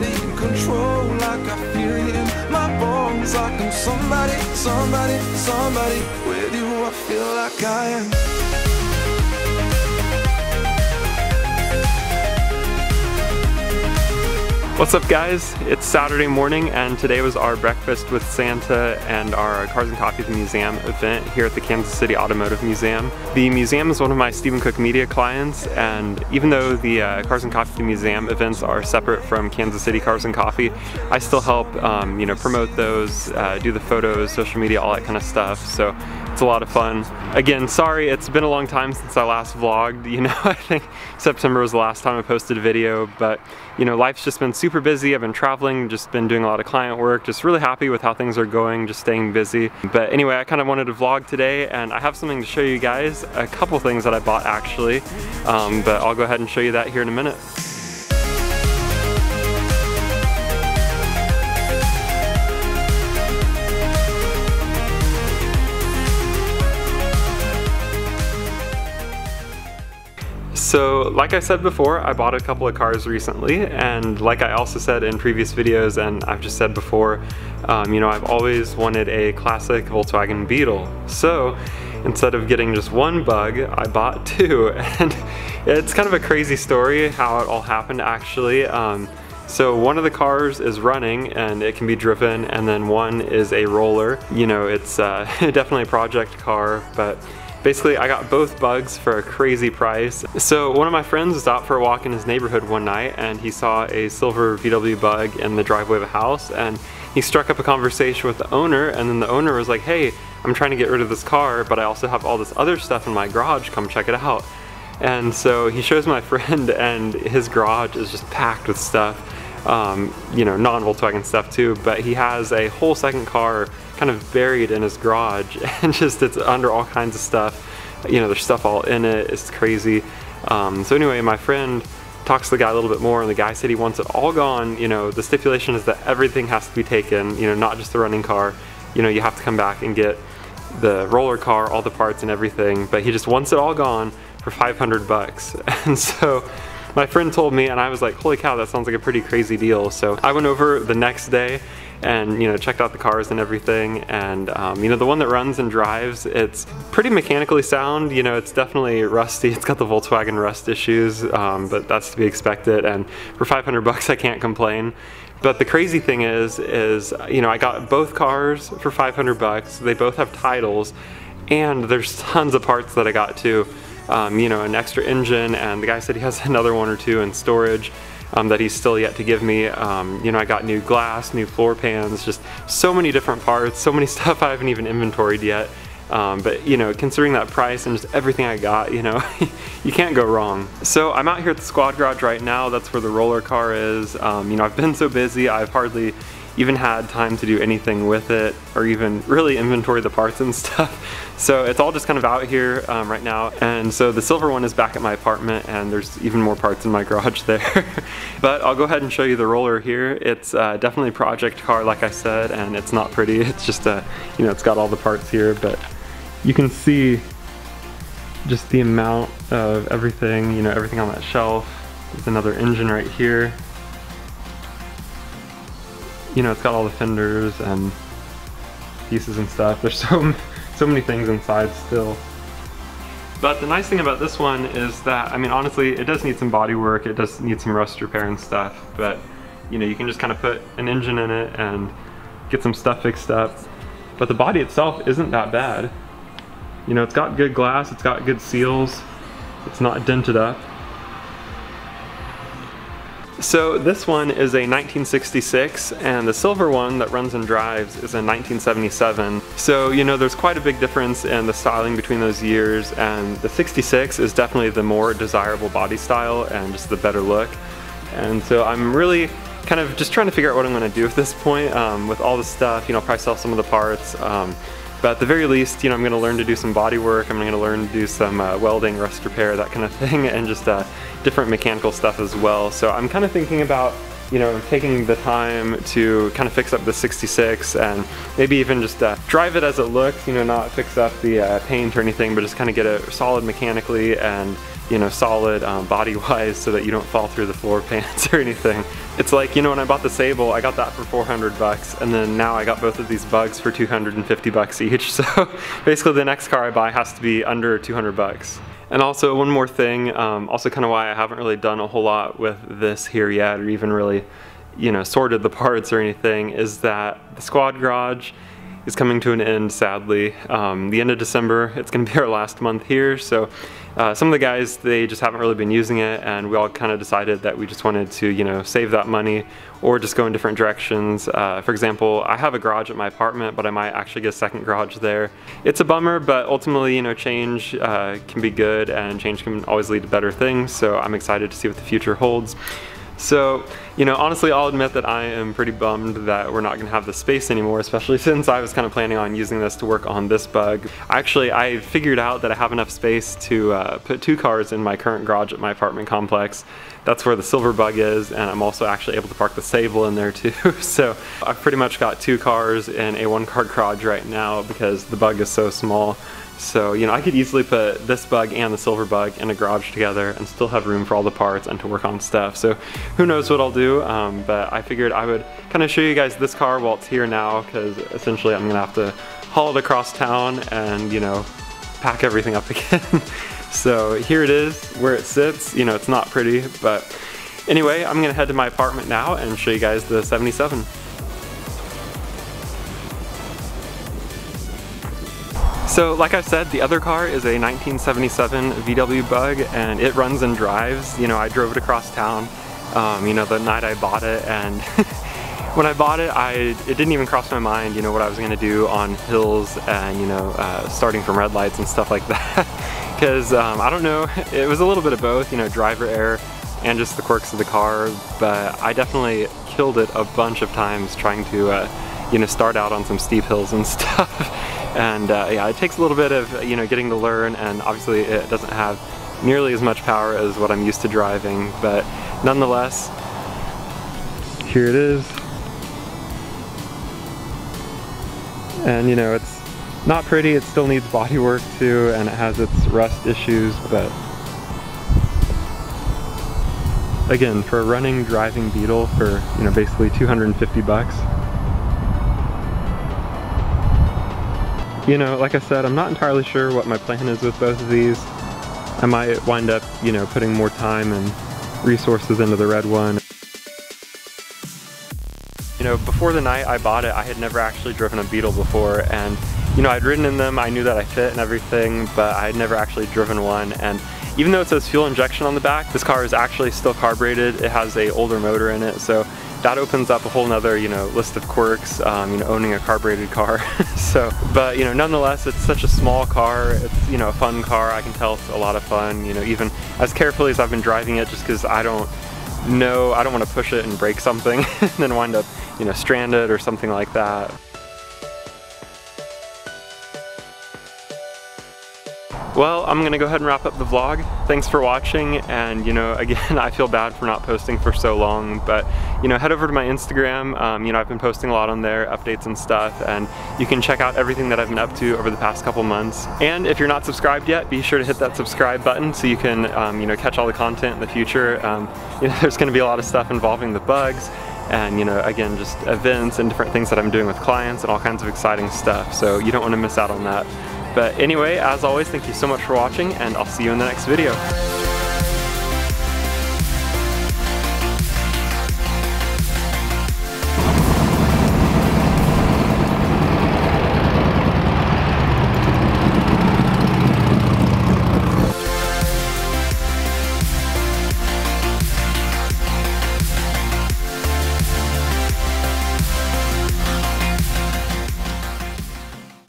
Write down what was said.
nobody in control like I feel it in my bones Like I'm somebody, somebody, somebody With you I feel like I am. What's up guys? It's Saturday morning and today was our breakfast with Santa and our Cars and Coffee the Museum event here at the Kansas City Automotive Museum. The museum is one of my Stephen Cook Media clients and even though the uh, Cars and Coffee Museum events are separate from Kansas City Cars and Coffee, I still help um, you know promote those, uh, do the photos, social media, all that kind of stuff. So it's a lot of fun. Again, sorry, it's been a long time since I last vlogged. You know, I think September was the last time I posted a video, but you know, life's just been super busy. I've been traveling, just been doing a lot of client work, just really happy with how things are going, just staying busy. But anyway, I kind of wanted to vlog today and I have something to show you guys, a couple things that I bought actually, um, but I'll go ahead and show you that here in a minute. So like I said before, I bought a couple of cars recently and like I also said in previous videos and I've just said before, um, you know, I've always wanted a classic Volkswagen Beetle. So instead of getting just one bug, I bought two and it's kind of a crazy story how it all happened actually. Um, so one of the cars is running and it can be driven and then one is a roller. You know, it's uh, definitely a project car, but Basically, I got both bugs for a crazy price. So one of my friends was out for a walk in his neighborhood one night and he saw a silver VW bug in the driveway of a house and he struck up a conversation with the owner and then the owner was like, hey, I'm trying to get rid of this car, but I also have all this other stuff in my garage, come check it out. And so he shows my friend and his garage is just packed with stuff. Um, you know, non-Volkswagen stuff too, but he has a whole second car kind of buried in his garage and just it's under all kinds of stuff. You know, there's stuff all in it, it's crazy. Um, so anyway, my friend talks to the guy a little bit more and the guy said he wants it all gone. You know, the stipulation is that everything has to be taken, you know, not just the running car. You know, you have to come back and get the roller car, all the parts and everything, but he just wants it all gone for 500 bucks. And so my friend told me and I was like, holy cow, that sounds like a pretty crazy deal. So I went over the next day and you know checked out the cars and everything. And um, you know the one that runs and drives it's pretty mechanically sound. You know it's definitely rusty. It's got the Volkswagen rust issues um, but that's to be expected. And for 500 bucks I can't complain. But the crazy thing is is you know I got both cars for 500 bucks. They both have titles and there's tons of parts that I got too. Um, you know an extra engine and the guy said he has another one or two in storage um, that he's still yet to give me. Um, you know, I got new glass, new floor pans, just so many different parts, so many stuff I haven't even inventoried yet. Um, but you know, considering that price and just everything I got, you know, you can't go wrong. So I'm out here at the squad garage right now. That's where the roller car is. Um, you know, I've been so busy, I've hardly even had time to do anything with it or even really inventory the parts and stuff. So it's all just kind of out here um, right now. And so the silver one is back at my apartment and there's even more parts in my garage there. but I'll go ahead and show you the roller here. It's uh, definitely a project car like I said and it's not pretty. It's just a, you know, it's got all the parts here but you can see just the amount of everything, you know, everything on that shelf. There's another engine right here you know, it's got all the fenders and pieces and stuff. There's so, so many things inside still. But the nice thing about this one is that, I mean, honestly, it does need some body work. It does need some rust repair and stuff, but you know, you can just kind of put an engine in it and get some stuff fixed up. But the body itself isn't that bad. You know, it's got good glass, it's got good seals, it's not dented up. So this one is a 1966 and the silver one that runs and drives is a 1977. So you know there's quite a big difference in the styling between those years and the 66 is definitely the more desirable body style and just the better look. And so I'm really kind of just trying to figure out what I'm going to do at this point um, with all the stuff, you know, probably sell some of the parts. Um, but at the very least, you know, I'm going to learn to do some body work. I'm going to learn to do some uh, welding, rust repair, that kind of thing, and just uh, different mechanical stuff as well. So I'm kind of thinking about you know, taking the time to kind of fix up the 66 and maybe even just uh, drive it as it looks, you know, not fix up the uh, paint or anything, but just kind of get it solid mechanically and you know, solid um, body-wise so that you don't fall through the floor pans or anything. It's like, you know, when I bought the Sable, I got that for 400 bucks, and then now I got both of these bugs for 250 bucks each. So basically the next car I buy has to be under 200 bucks. And also one more thing, um, also kind of why I haven't really done a whole lot with this here yet, or even really, you know, sorted the parts or anything, is that the squad garage is coming to an end, sadly. Um, the end of December, it's going to be our last month here, so uh, some of the guys, they just haven't really been using it, and we all kind of decided that we just wanted to, you know, save that money or just go in different directions. Uh, for example, I have a garage at my apartment, but I might actually get a second garage there. It's a bummer, but ultimately, you know, change uh, can be good, and change can always lead to better things, so I'm excited to see what the future holds. So, you know, honestly, I'll admit that I am pretty bummed that we're not gonna have the space anymore, especially since I was kind of planning on using this to work on this bug. Actually, I figured out that I have enough space to uh, put two cars in my current garage at my apartment complex. That's where the silver bug is, and I'm also actually able to park the Sable in there too. so I've pretty much got two cars in a one car garage right now because the bug is so small. So, you know, I could easily put this bug and the silver bug in a garage together and still have room for all the parts and to work on stuff. So who knows what I'll do, um, but I figured I would kind of show you guys this car while it's here now because essentially I'm gonna have to haul it across town and, you know, pack everything up again. so here it is, where it sits. You know, it's not pretty, but anyway, I'm gonna head to my apartment now and show you guys the 77. So like I said, the other car is a 1977 VW Bug and it runs and drives. You know, I drove it across town, um, you know, the night I bought it and when I bought it, I it didn't even cross my mind, you know, what I was gonna do on hills and, you know, uh, starting from red lights and stuff like that. Because, um, I don't know, it was a little bit of both, you know, driver error and just the quirks of the car, but I definitely killed it a bunch of times trying to, uh, you know, start out on some steep hills and stuff and uh, yeah, it takes a little bit of you know getting to learn, and obviously it doesn't have nearly as much power as what I'm used to driving, but nonetheless, here it is. And you know, it's not pretty, it still needs body work too, and it has its rust issues, but again, for a running, driving Beetle for, you know, basically 250 bucks, you know, like I said, I'm not entirely sure what my plan is with both of these. I might wind up, you know, putting more time and resources into the red one. You know, before the night I bought it, I had never actually driven a Beetle before, and you know, I'd ridden in them, I knew that I fit and everything, but I had never actually driven one, and even though it says fuel injection on the back, this car is actually still carbureted. It has a older motor in it, so that opens up a whole nother, you know, list of quirks, um, you know, owning a carbureted car. so, but, you know, nonetheless, it's such a small car. It's, you know, a fun car. I can tell it's a lot of fun, you know, even as carefully as I've been driving it just because I don't know, I don't want to push it and break something and then wind up, you know, stranded or something like that. Well, I'm gonna go ahead and wrap up the vlog. Thanks for watching, and you know, again, I feel bad for not posting for so long, but you know, head over to my Instagram. Um, you know, I've been posting a lot on there, updates and stuff, and you can check out everything that I've been up to over the past couple months. And if you're not subscribed yet, be sure to hit that subscribe button so you can, um, you know, catch all the content in the future. Um, you know, there's gonna be a lot of stuff involving the bugs, and you know again just events and different things that I'm doing with clients and all kinds of exciting stuff so you don't want to miss out on that but anyway, as always, thank you so much for watching and I'll see you in the next video.